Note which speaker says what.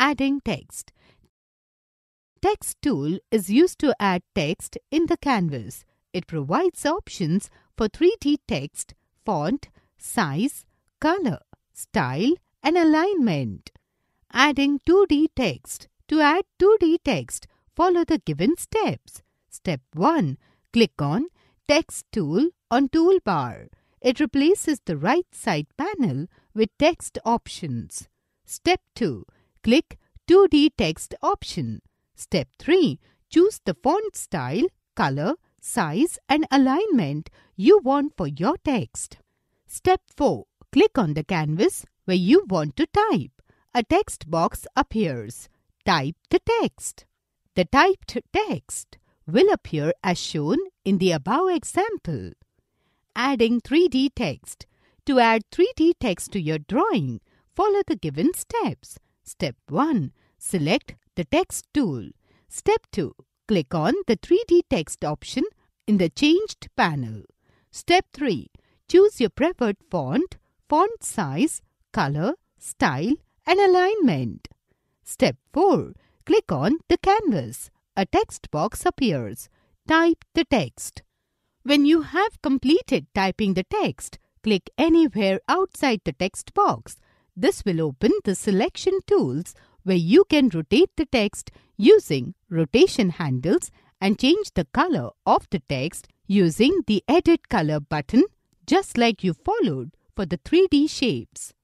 Speaker 1: Adding text. Text tool is used to add text in the canvas. It provides options for 3D text, font, size, color, style and alignment. Adding 2D text. To add 2D text, follow the given steps. Step 1. Click on Text tool on toolbar. It replaces the right side panel with text options. Step 2. Click 2D text option. Step 3. Choose the font style, color, size and alignment you want for your text. Step 4. Click on the canvas where you want to type. A text box appears. Type the text. The typed text will appear as shown in the above example. Adding 3D text. To add 3D text to your drawing, follow the given steps. Step 1. Select the text tool. Step 2. Click on the 3D text option in the changed panel. Step 3. Choose your preferred font, font size, color, style and alignment. Step 4. Click on the canvas. A text box appears. Type the text. When you have completed typing the text, click anywhere outside the text box. This will open the selection tools where you can rotate the text using rotation handles and change the color of the text using the edit color button just like you followed for the 3D shapes.